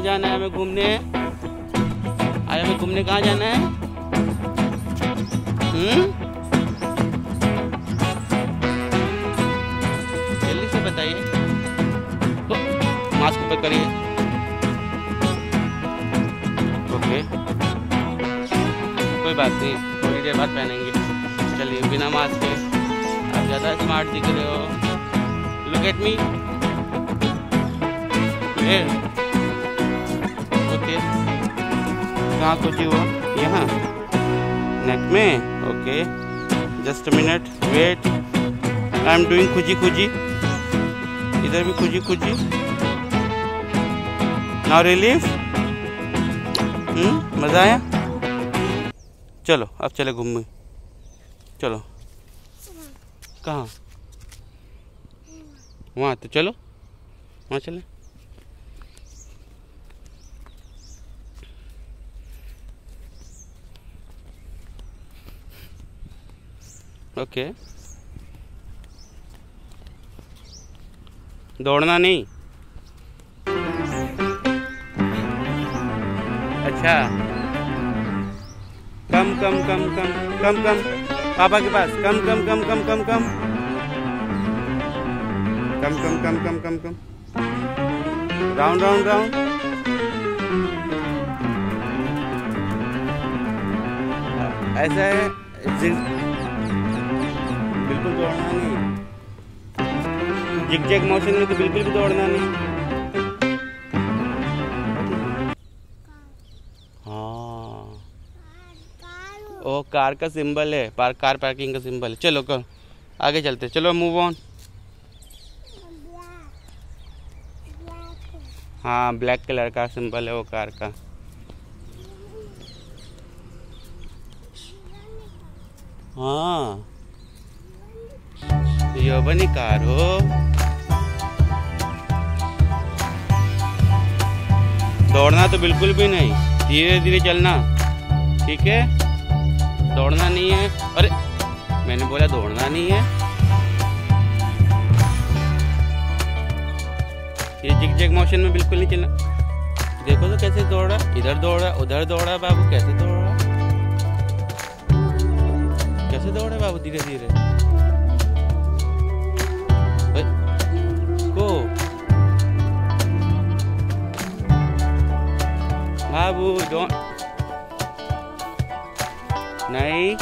कहाँ जाना है हमें घूमने? आज हमें घूमने कहाँ जाना है? हम्म? जल्दी से बताइए। तो मास्क ऊपर करिए। ओके। कोई बात नहीं। थोड़ी देर बाद पहनेंगे। चलिए, बिना मास्क के। आप ज़्यादा स्मार्ट दिख रहे हो। Look at me okay. कहाँ खुजी हो? यहाँ। नेक में? Okay. Just minute wait I am doing खुजी खुजी इधर भी खुजी खुजी नाउ रिलीफ मज़ा आया? चलो, अब चले घूमने। चलो। कहाँ? वहाँ तो चलो। वहाँ चले। ओके दौड़ना नहीं अच्छा कम come come come come come पापा के पास come come come come come come come come come come come come round round round ऐसा है बिल्कुल दौड़ना नहीं। जिग जैग मोशन में तो बिल्कुल भी दौड़ना नहीं। हाँ। ओ, कार का सिंबल है पार्क कार पार्किंग का सिंबल है। चलो कर आगे चलते चलो मूव ऑन हाँ ब्लैक कलर का सिंबल है वो कार का। हाँ। यौवनी कार हो। दौड़ना तो बिल्कुल भी नहीं धीरे धीरे चलना, ठीक है? दौड़ना नहीं है। अरे, मैंने बोला दौड़ना नहीं है। ये जिग जैग मोशन में बिल्कुल नहीं चलना। देखो तो कैसे दौड़ा, इधर दौड़ा, उधर दौड़ा, बाबू, कैसे दौड़ा? कैसे दौड़ा बाबू धीरे धीरे बाबू डोंट नहीं?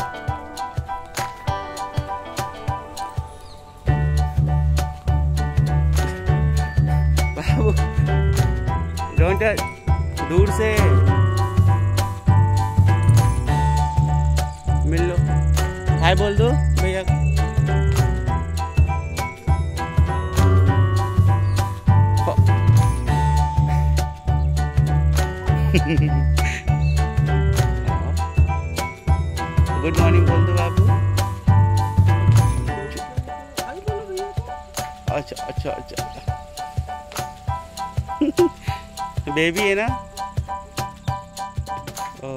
दूर से. मिल लो. हाय बोल दो भैया। गुड मॉर्निंग बोल दो बाबू अच्छा अच्छा अच्छा। बेबी है ना? ओ।